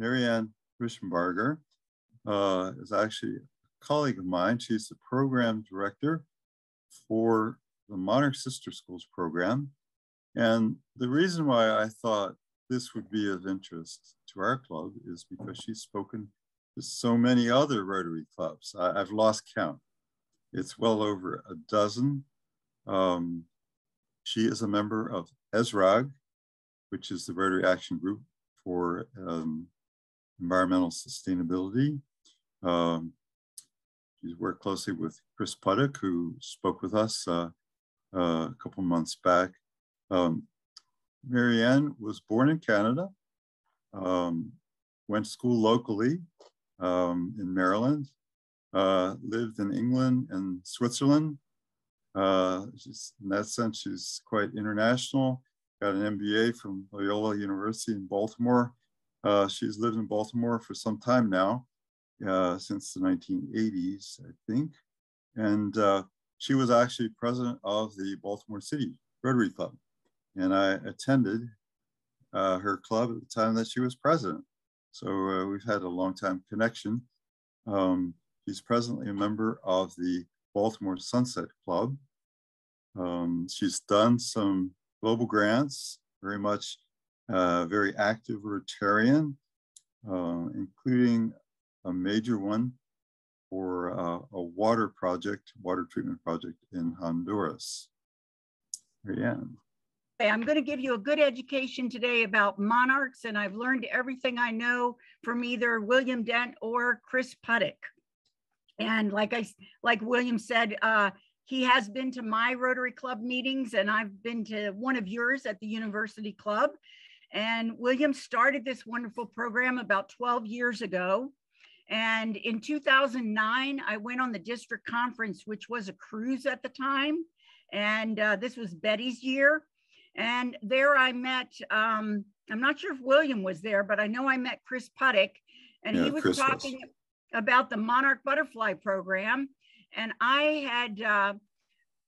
Marianne Rischenbarger uh, is actually a colleague of mine. She's the program director for the Monarch Sister Schools program. And the reason why I thought this would be of interest to our club is because she's spoken to so many other Rotary clubs. I, have lost count. It's well over a dozen. Um, she is a member of ESRAG, which is the Rotary Action Group for um, Environmental Sustainability. Um, she's worked closely with Chris Puttock, who spoke with us uh, uh, a couple months back. Um, Mary Anne was born in Canada, um, went to school locally um, in Maryland, uh, lived in England and Switzerland. Uh, in that sense, she's quite international. Got an MBA from Loyola University in Baltimore. Uh, she's lived in Baltimore for some time now, uh, since the 1980s, I think. And uh, she was actually president of the Baltimore City Rotary Club and I attended uh, her club at the time that she was president. So uh, we've had a long time connection. Um, she's presently a member of the Baltimore Sunset Club. Um, she's done some global grants, very much uh, very active Rotarian, uh, including a major one for uh, a water project, water treatment project in Honduras. Mary Anne. I'm going to give you a good education today about monarchs, and I've learned everything I know from either William Dent or Chris Puttock. And like I, like William said, uh, he has been to my Rotary Club meetings, and I've been to one of yours at the University Club. And William started this wonderful program about 12 years ago. And in 2009, I went on the district conference, which was a cruise at the time. And uh, this was Betty's year. And there I met, um, I'm not sure if William was there, but I know I met Chris Puttock and yeah, he was Chris talking was. about the Monarch Butterfly Program. And I had uh,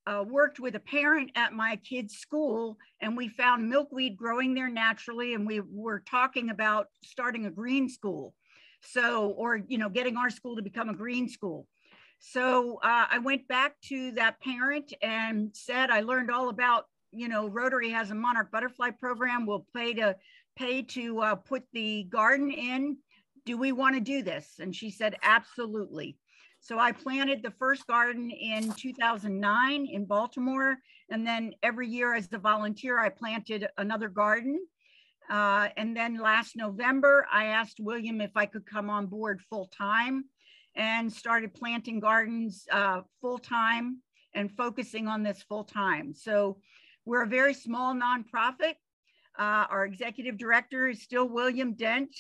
uh, worked with a parent at my kid's school and we found milkweed growing there naturally. And we were talking about starting a green school. So, or, you know, getting our school to become a green school. So uh, I went back to that parent and said, I learned all about you know, Rotary has a monarch butterfly program. We'll pay to pay to uh, put the garden in. Do we want to do this? And she said, absolutely. So I planted the first garden in 2009 in Baltimore. And then every year as a volunteer, I planted another garden. Uh, and then last November, I asked William if I could come on board full time and started planting gardens uh, full time and focusing on this full time. So we're a very small nonprofit. Uh, our executive director is still William Dent.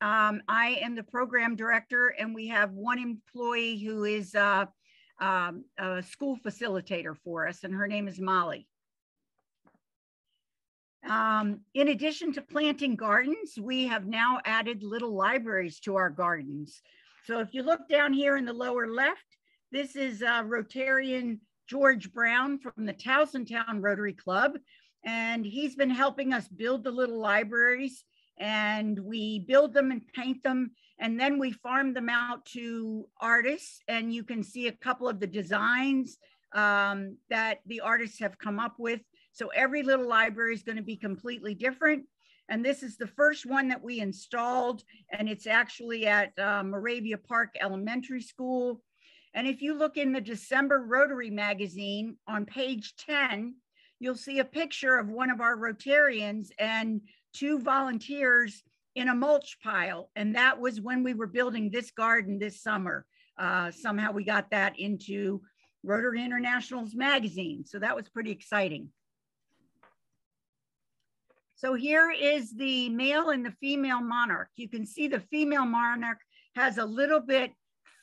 Um, I am the program director, and we have one employee who is uh, um, a school facilitator for us, and her name is Molly. Um, in addition to planting gardens, we have now added little libraries to our gardens. So if you look down here in the lower left, this is a Rotarian George Brown from the Towsontown Rotary Club. And he's been helping us build the little libraries and we build them and paint them. And then we farm them out to artists. And you can see a couple of the designs um, that the artists have come up with. So every little library is going to be completely different. And this is the first one that we installed, and it's actually at uh, Moravia Park Elementary School. And if you look in the December Rotary magazine on page 10, you'll see a picture of one of our Rotarians and two volunteers in a mulch pile. And that was when we were building this garden this summer. Uh, somehow we got that into Rotary International's magazine. So that was pretty exciting. So here is the male and the female monarch. You can see the female monarch has a little bit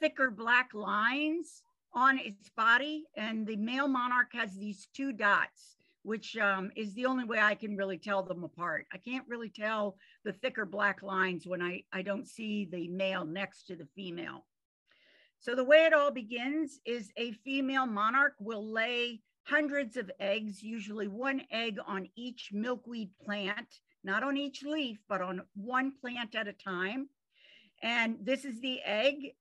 thicker black lines on its body. And the male monarch has these two dots, which um, is the only way I can really tell them apart. I can't really tell the thicker black lines when I, I don't see the male next to the female. So the way it all begins is a female monarch will lay hundreds of eggs, usually one egg on each milkweed plant not on each leaf, but on one plant at a time. And this is the egg.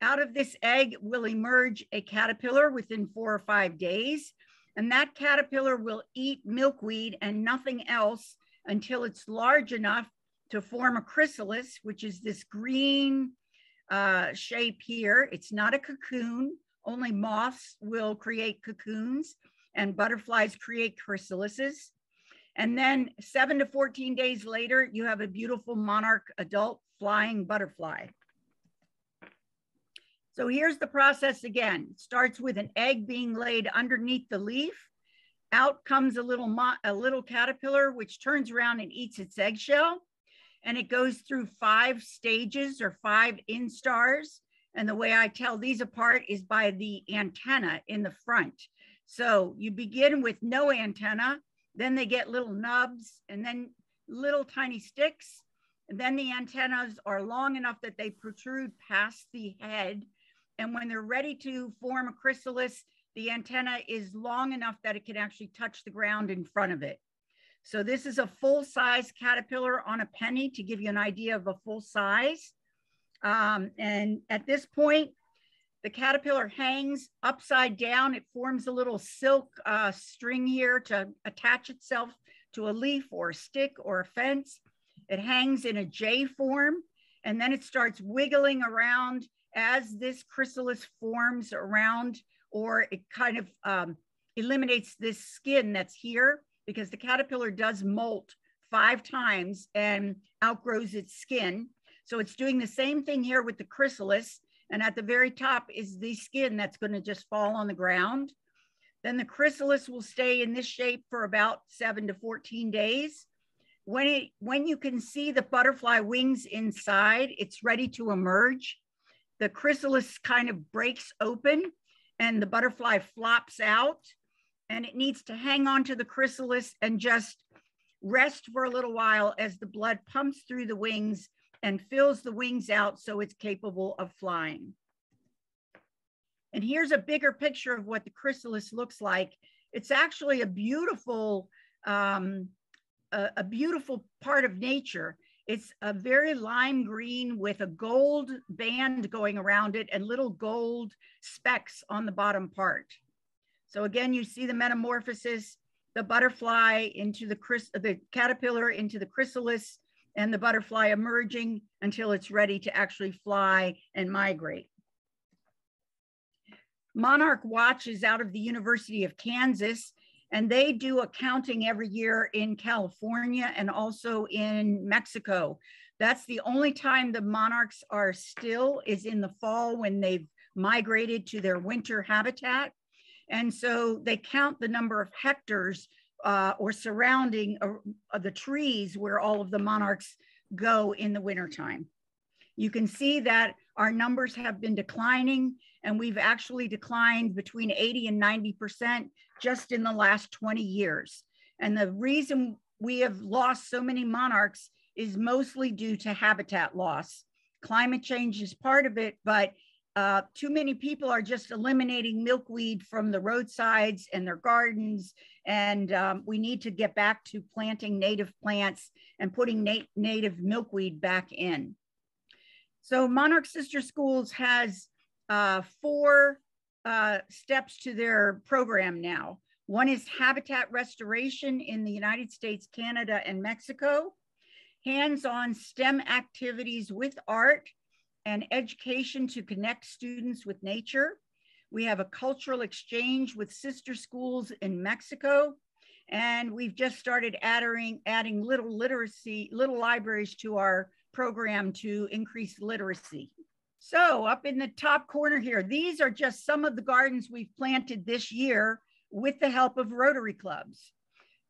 Out of this egg will emerge a caterpillar within four or five days. And that caterpillar will eat milkweed and nothing else until it's large enough to form a chrysalis, which is this green uh, shape here. It's not a cocoon. Only moths will create cocoons and butterflies create chrysalises. And then seven to 14 days later, you have a beautiful monarch adult flying butterfly. So here's the process again. It starts with an egg being laid underneath the leaf. Out comes a little, a little caterpillar, which turns around and eats its eggshell. And it goes through five stages or five instars. And the way I tell these apart is by the antenna in the front. So you begin with no antenna, then they get little nubs and then little tiny sticks. And then the antennas are long enough that they protrude past the head. And when they're ready to form a chrysalis, the antenna is long enough that it can actually touch the ground in front of it. So this is a full size caterpillar on a penny to give you an idea of a full size. Um, and at this point, the caterpillar hangs upside down. It forms a little silk uh, string here to attach itself to a leaf or a stick or a fence. It hangs in a J form, and then it starts wiggling around as this chrysalis forms around, or it kind of um, eliminates this skin that's here because the caterpillar does molt five times and outgrows its skin. So it's doing the same thing here with the chrysalis. And at the very top is the skin that's going to just fall on the ground. Then the chrysalis will stay in this shape for about seven to 14 days. When, it, when you can see the butterfly wings inside, it's ready to emerge. The chrysalis kind of breaks open and the butterfly flops out and it needs to hang on to the chrysalis and just rest for a little while as the blood pumps through the wings and fills the wings out so it's capable of flying. And here's a bigger picture of what the chrysalis looks like. It's actually a beautiful, um, a, a beautiful part of nature. It's a very lime green with a gold band going around it and little gold specks on the bottom part. So again, you see the metamorphosis, the butterfly into the, the caterpillar into the chrysalis, and the butterfly emerging until it's ready to actually fly and migrate. Monarch Watch is out of the University of Kansas, and they do accounting every year in California and also in Mexico. That's the only time the monarchs are still is in the fall when they've migrated to their winter habitat. And so they count the number of hectares uh, or surrounding uh, the trees where all of the monarchs go in the wintertime. You can see that our numbers have been declining and we've actually declined between 80 and 90% just in the last 20 years. And the reason we have lost so many monarchs is mostly due to habitat loss. Climate change is part of it, but uh, too many people are just eliminating milkweed from the roadsides and their gardens. And um, we need to get back to planting native plants and putting nat native milkweed back in. So Monarch Sister Schools has uh, four uh, steps to their program now. One is habitat restoration in the United States, Canada, and Mexico, hands-on STEM activities with art and education to connect students with nature. We have a cultural exchange with sister schools in Mexico. And we've just started adding, adding little literacy, little libraries to our program to increase literacy. So up in the top corner here, these are just some of the gardens we've planted this year with the help of Rotary clubs.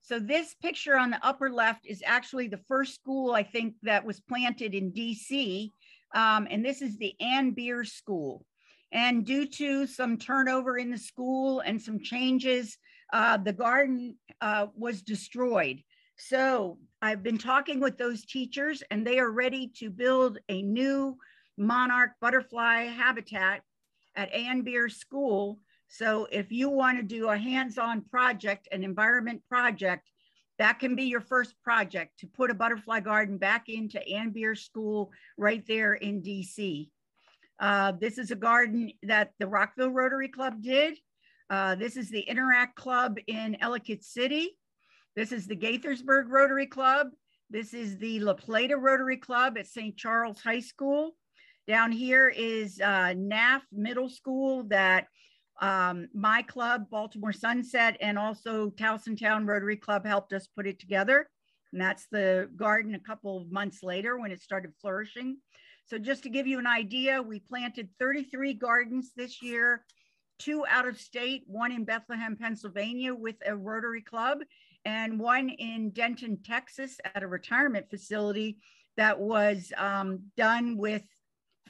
So this picture on the upper left is actually the first school I think that was planted in DC um, and this is the Ann Beer School. And due to some turnover in the school and some changes, uh, the garden uh, was destroyed. So I've been talking with those teachers and they are ready to build a new monarch butterfly habitat at Ann Beer School. So if you want to do a hands-on project, an environment project, that can be your first project to put a butterfly garden back into Ann Beer School right there in DC. Uh, this is a garden that the Rockville Rotary Club did. Uh, this is the Interact Club in Ellicott City. This is the Gaithersburg Rotary Club. This is the La Plata Rotary Club at St. Charles High School. Down here is uh, NAF Middle School that um, my club, Baltimore Sunset, and also Towson Town Rotary Club helped us put it together. And that's the garden a couple of months later when it started flourishing. So just to give you an idea, we planted 33 gardens this year, two out of state, one in Bethlehem, Pennsylvania with a Rotary Club, and one in Denton, Texas at a retirement facility that was um, done with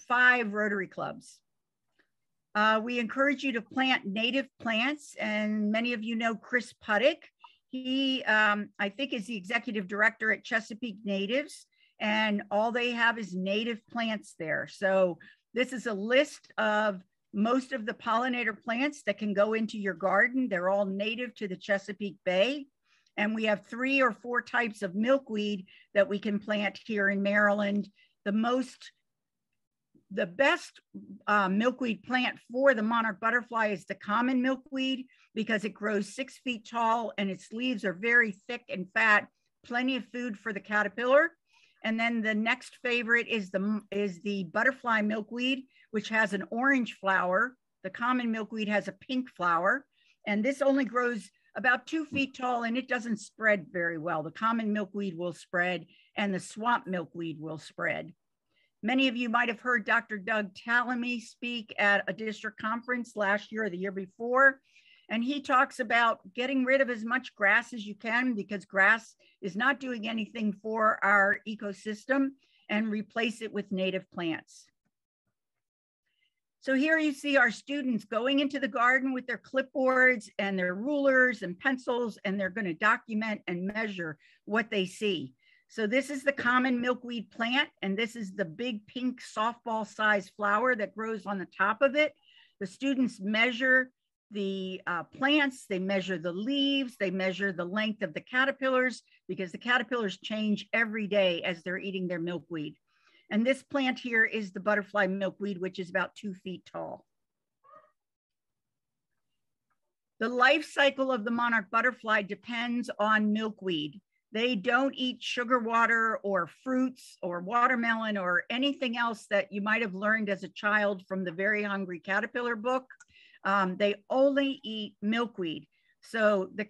five Rotary Clubs. Uh, we encourage you to plant native plants, and many of you know Chris Puttock. He, um, I think, is the executive director at Chesapeake Natives, and all they have is native plants there. So this is a list of most of the pollinator plants that can go into your garden. They're all native to the Chesapeake Bay. And we have three or four types of milkweed that we can plant here in Maryland. The most the best uh, milkweed plant for the monarch butterfly is the common milkweed because it grows six feet tall and its leaves are very thick and fat, plenty of food for the caterpillar. And then the next favorite is the, is the butterfly milkweed, which has an orange flower. The common milkweed has a pink flower. And this only grows about two feet tall and it doesn't spread very well. The common milkweed will spread and the swamp milkweed will spread. Many of you might have heard Dr. Doug Tallamy speak at a district conference last year or the year before. And he talks about getting rid of as much grass as you can because grass is not doing anything for our ecosystem and replace it with native plants. So here you see our students going into the garden with their clipboards and their rulers and pencils, and they're gonna document and measure what they see. So this is the common milkweed plant, and this is the big pink softball size flower that grows on the top of it. The students measure the uh, plants, they measure the leaves, they measure the length of the caterpillars because the caterpillars change every day as they're eating their milkweed. And this plant here is the butterfly milkweed, which is about two feet tall. The life cycle of the monarch butterfly depends on milkweed. They don't eat sugar water or fruits or watermelon or anything else that you might have learned as a child from the Very Hungry Caterpillar book. Um, they only eat milkweed. So the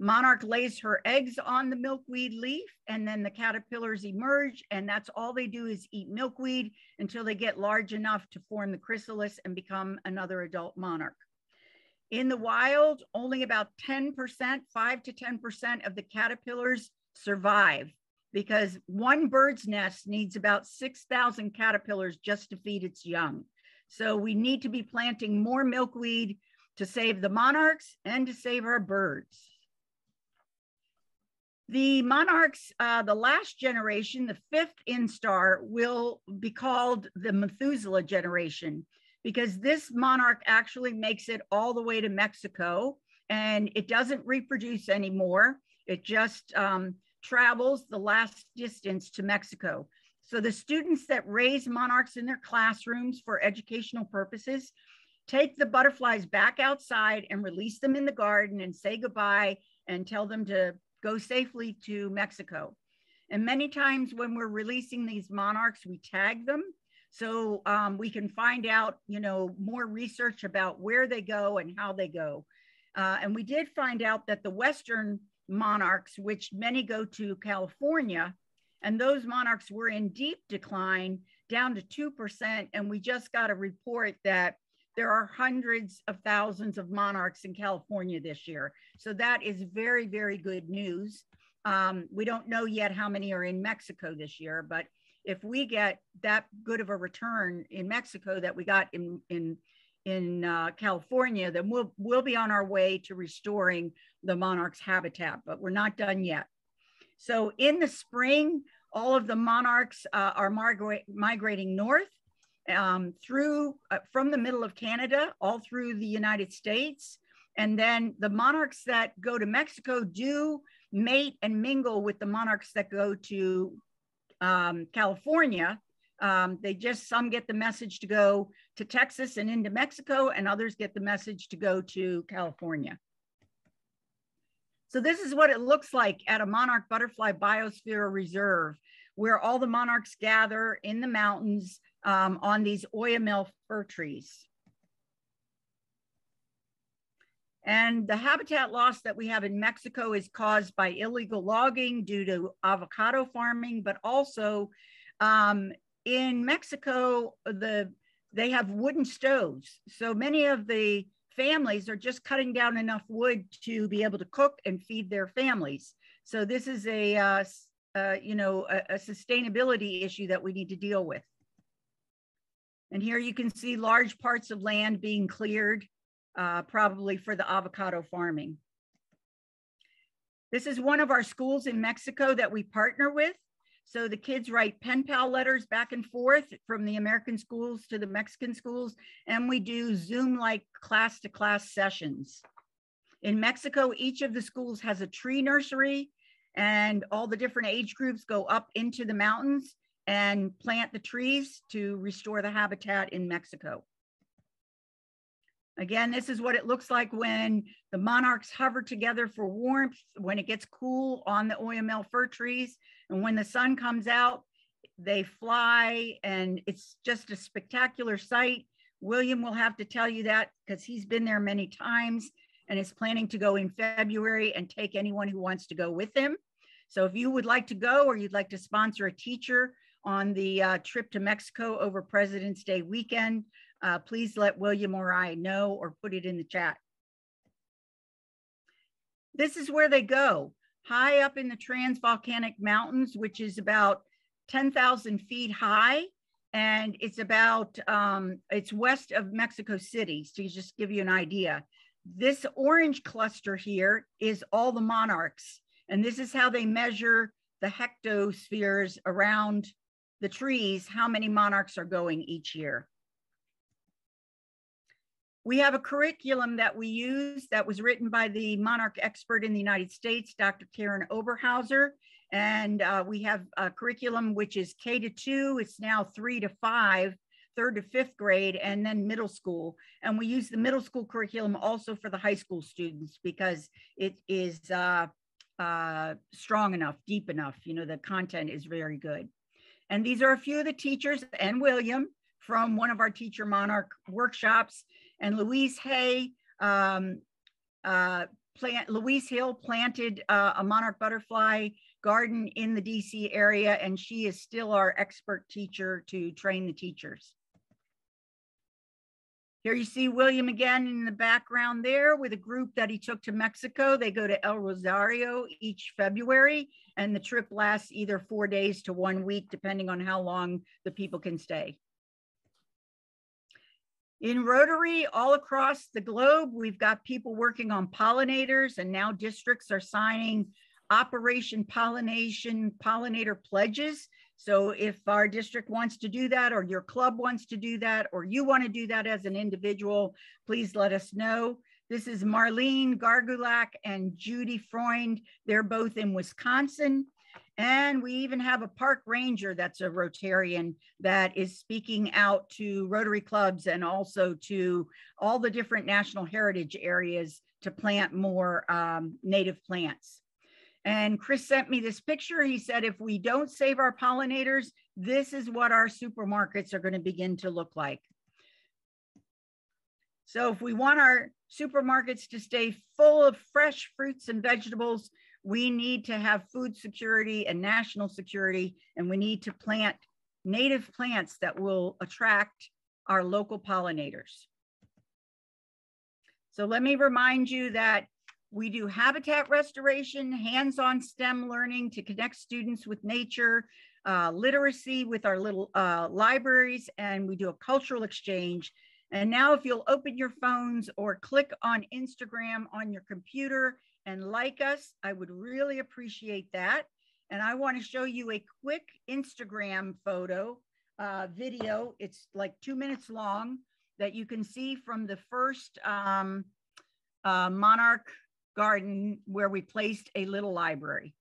monarch lays her eggs on the milkweed leaf and then the caterpillars emerge and that's all they do is eat milkweed until they get large enough to form the chrysalis and become another adult monarch. In the wild, only about 10%, 5 to 10% of the caterpillars survive because one bird's nest needs about 6,000 caterpillars just to feed its young. So we need to be planting more milkweed to save the monarchs and to save our birds. The monarchs, uh, the last generation, the fifth instar, will be called the Methuselah generation because this monarch actually makes it all the way to Mexico and it doesn't reproduce anymore. It just um, travels the last distance to Mexico. So the students that raise monarchs in their classrooms for educational purposes take the butterflies back outside and release them in the garden and say goodbye and tell them to go safely to Mexico. And many times when we're releasing these monarchs, we tag them so um, we can find out, you know, more research about where they go and how they go. Uh, and we did find out that the Western monarchs, which many go to California, and those monarchs were in deep decline down to 2%. And we just got a report that there are hundreds of thousands of monarchs in California this year. So that is very, very good news. Um, we don't know yet how many are in Mexico this year, but if we get that good of a return in Mexico that we got in, in in uh, California, then we'll, we'll be on our way to restoring the monarch's habitat, but we're not done yet. So in the spring, all of the monarchs uh, are migrating north um, through uh, from the middle of Canada, all through the United States. And then the monarchs that go to Mexico do mate and mingle with the monarchs that go to um, California. Um, they just, some get the message to go to Texas and into Mexico, and others get the message to go to California. So this is what it looks like at a monarch butterfly biosphere reserve, where all the monarchs gather in the mountains um, on these oyamel fir trees. And the habitat loss that we have in Mexico is caused by illegal logging due to avocado farming, but also um, in Mexico, the they have wooden stoves. So many of the families are just cutting down enough wood to be able to cook and feed their families. So this is a, uh, uh, you know, a, a sustainability issue that we need to deal with. And here you can see large parts of land being cleared, uh, probably for the avocado farming. This is one of our schools in Mexico that we partner with. So the kids write pen pal letters back and forth from the American schools to the Mexican schools, and we do Zoom like class to class sessions. In Mexico, each of the schools has a tree nursery, and all the different age groups go up into the mountains and plant the trees to restore the habitat in Mexico. Again, this is what it looks like when the monarchs hover together for warmth, when it gets cool on the oyamel fir trees, and when the sun comes out, they fly, and it's just a spectacular sight. William will have to tell you that because he's been there many times and is planning to go in February and take anyone who wants to go with him. So if you would like to go or you'd like to sponsor a teacher on the uh, trip to Mexico over President's Day weekend, uh, please let William or I know or put it in the chat. This is where they go, high up in the Transvolcanic Mountains, which is about 10,000 feet high. And it's about, um, it's west of Mexico City, to just give you an idea. This orange cluster here is all the monarchs. And this is how they measure the hectospheres around the trees, how many monarchs are going each year. We have a curriculum that we use that was written by the monarch expert in the United States, Dr. Karen Oberhauser. And uh, we have a curriculum which is K to two, it's now three to five, third to fifth grade, and then middle school. And we use the middle school curriculum also for the high school students because it is uh, uh, strong enough, deep enough. You know, the content is very good. And these are a few of the teachers and William from one of our teacher monarch workshops and Louise Hay, um, uh, plant, Louise Hill planted uh, a monarch butterfly garden in the DC area, and she is still our expert teacher to train the teachers. Here you see William again in the background there with a group that he took to Mexico. They go to El Rosario each February, and the trip lasts either four days to one week, depending on how long the people can stay. In Rotary, all across the globe, we've got people working on pollinators, and now districts are signing Operation Pollination Pollinator pledges. So if our district wants to do that, or your club wants to do that, or you want to do that as an individual, please let us know. This is Marlene Gargulak and Judy Freund. They're both in Wisconsin. And we even have a park ranger that's a Rotarian that is speaking out to Rotary clubs and also to all the different national heritage areas to plant more um, native plants. And Chris sent me this picture. He said, if we don't save our pollinators, this is what our supermarkets are going to begin to look like. So if we want our supermarkets to stay full of fresh fruits and vegetables, we need to have food security and national security, and we need to plant native plants that will attract our local pollinators. So let me remind you that we do habitat restoration, hands-on STEM learning to connect students with nature, uh, literacy with our little uh, libraries, and we do a cultural exchange. And now if you'll open your phones or click on Instagram on your computer and like us. I would really appreciate that. And I want to show you a quick Instagram photo uh, video. It's like two minutes long that you can see from the first um, uh, Monarch garden where we placed a little library.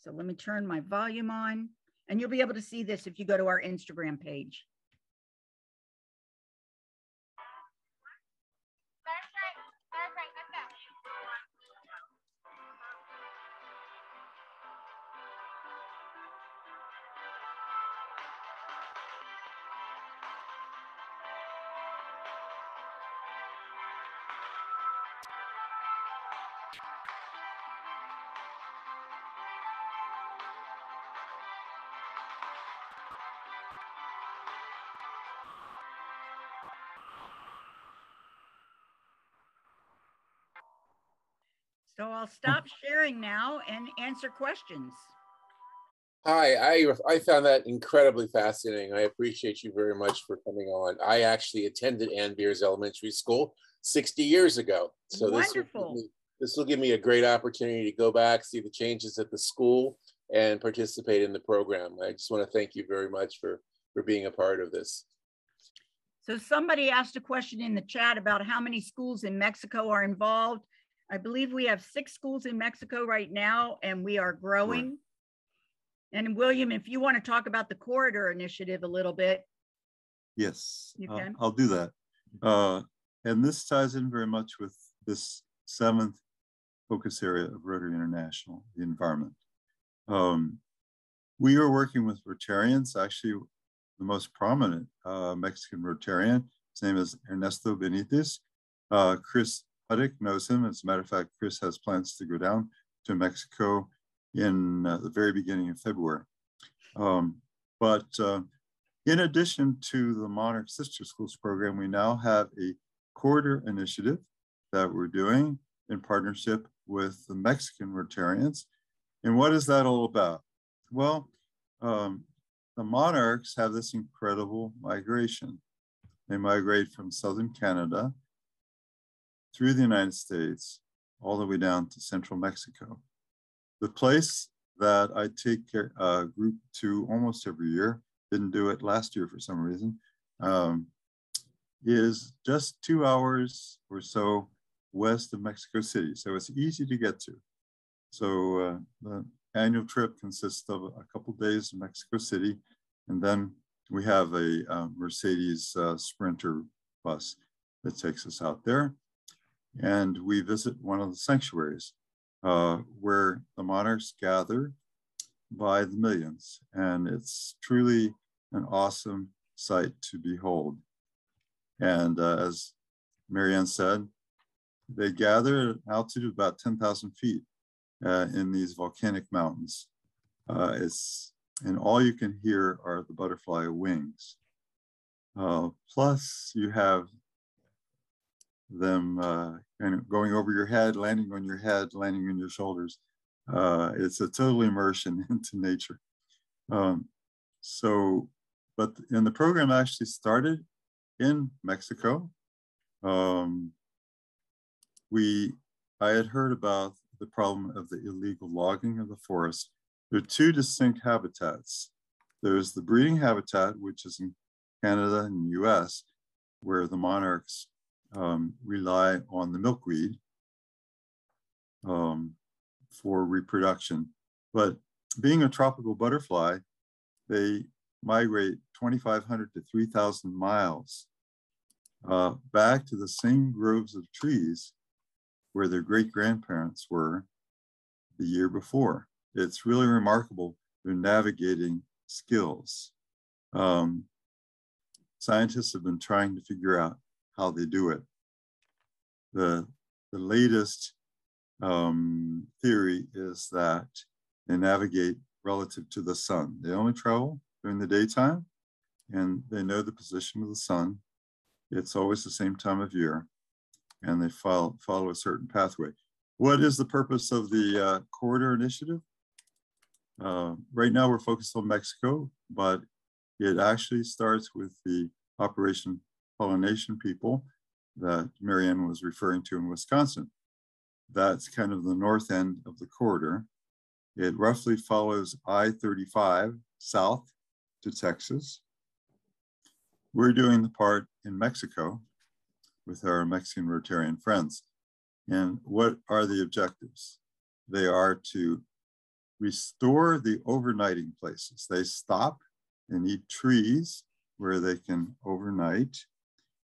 So let me turn my volume on and you'll be able to see this if you go to our Instagram page. I'll stop sharing now and answer questions. Hi, I, I found that incredibly fascinating. I appreciate you very much for coming on. I actually attended Anne Beers Elementary School 60 years ago. So Wonderful. This this will give me a great opportunity to go back, see the changes at the school, and participate in the program. I just want to thank you very much for, for being a part of this. So somebody asked a question in the chat about how many schools in Mexico are involved. I believe we have six schools in Mexico right now, and we are growing. Right. And William, if you want to talk about the corridor initiative a little bit. Yes, you can. Uh, I'll do that. Uh, and this ties in very much with this seventh focus area of Rotary International, the environment. Um, we are working with Rotarians, actually the most prominent uh, Mexican Rotarian. His name is Ernesto Benitez. Uh, Chris Puttock knows him. As a matter of fact, Chris has plans to go down to Mexico in uh, the very beginning of February. Um, but uh, in addition to the Monarch Sister Schools program, we now have a corridor initiative that we're doing in partnership with the Mexican Rotarians. And what is that all about? Well, um, the monarchs have this incredible migration. They migrate from southern Canada through the United States, all the way down to central Mexico. The place that I take a uh, group to almost every year, didn't do it last year for some reason, um, is just two hours or so west of Mexico City. So it's easy to get to. So uh, the annual trip consists of a couple days in Mexico City, and then we have a uh, Mercedes uh, Sprinter bus that takes us out there and we visit one of the sanctuaries uh, where the monarchs gather by the millions. And it's truly an awesome sight to behold. And uh, as Mary Anne said, they gather at an altitude of about 10,000 feet uh, in these volcanic mountains. Uh, it's, and all you can hear are the butterfly wings. Uh, plus, you have them uh, kind of going over your head, landing on your head, landing on your shoulders. Uh, it's a total immersion into nature. Um, so, but and the program actually started in Mexico. Um, we, I had heard about the problem of the illegal logging of the forest. There are two distinct habitats. There's the breeding habitat, which is in Canada and US, where the monarchs um, rely on the milkweed um, for reproduction. But being a tropical butterfly, they migrate 2,500 to 3,000 miles uh, back to the same groves of trees where their great grandparents were the year before. It's really remarkable their navigating skills. Um, scientists have been trying to figure out how they do it. The, the latest um, theory is that they navigate relative to the sun. They only travel during the daytime and they know the position of the sun. It's always the same time of year and they follow, follow a certain pathway. What is the purpose of the uh, corridor initiative? Uh, right now we're focused on Mexico, but it actually starts with the Operation Pollination people that Mary Anne was referring to in Wisconsin. That's kind of the north end of the corridor. It roughly follows I-35 south to Texas. We're doing the part in Mexico with our Mexican Rotarian friends. And what are the objectives? They are to restore the overnighting places. They stop and eat trees where they can overnight.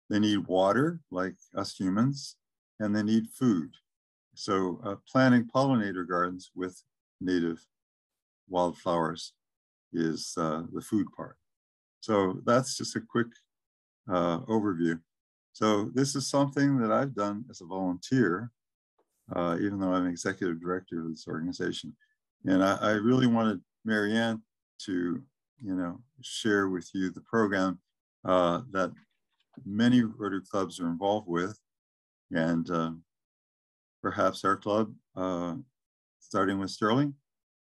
They need water, like us humans, and they need food. So uh, planting pollinator gardens with native wildflowers is uh, the food part. So that's just a quick uh, overview. So this is something that I've done as a volunteer, uh, even though I'm executive director of this organization. And I, I really wanted Mary Anne to, you know, share with you the program uh, that many Rotary clubs are involved with. And uh, perhaps our club, uh, starting with Sterling,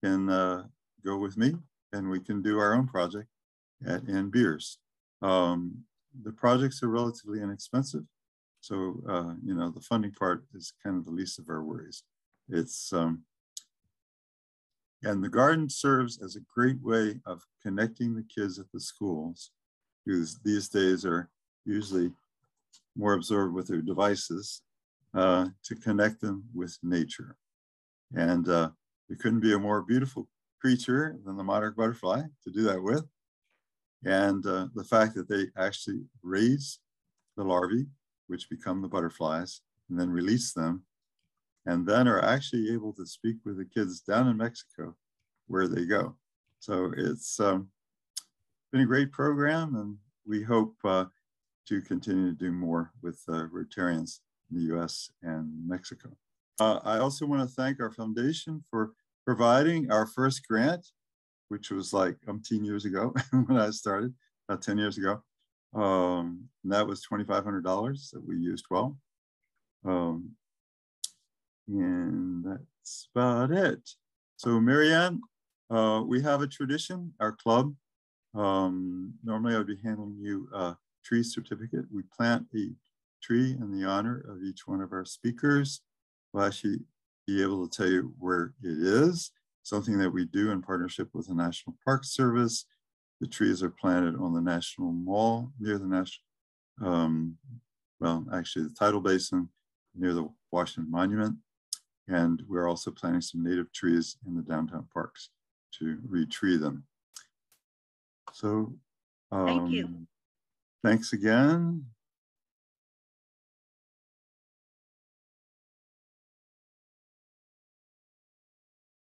can uh, go with me and we can do our own project at Anne Beers. Um, the projects are relatively inexpensive. So, uh, you know, the funding part is kind of the least of our worries. It's, um, and the garden serves as a great way of connecting the kids at the schools, who these days are usually more absorbed with their devices, uh, to connect them with nature. And uh, it couldn't be a more beautiful creature than the monarch butterfly to do that with. And uh, the fact that they actually raise the larvae, which become the butterflies, and then release them, and then are actually able to speak with the kids down in Mexico where they go. So it's um, been a great program, and we hope uh, to continue to do more with uh, Rotarians in the US and Mexico. Uh, I also want to thank our foundation for providing our first grant which was like umpteen years ago when I started, about 10 years ago. Um, and that was $2,500 that we used well. Um, and that's about it. So Mary Anne, uh, we have a tradition, our club. Um, normally I would be handing you a tree certificate. We plant a tree in the honor of each one of our speakers. We'll actually be able to tell you where it is something that we do in partnership with the National Park Service. The trees are planted on the National Mall near the National, um, well, actually the tidal basin near the Washington Monument. And we're also planting some native trees in the downtown parks to retree them. So um, thank you. Thanks again.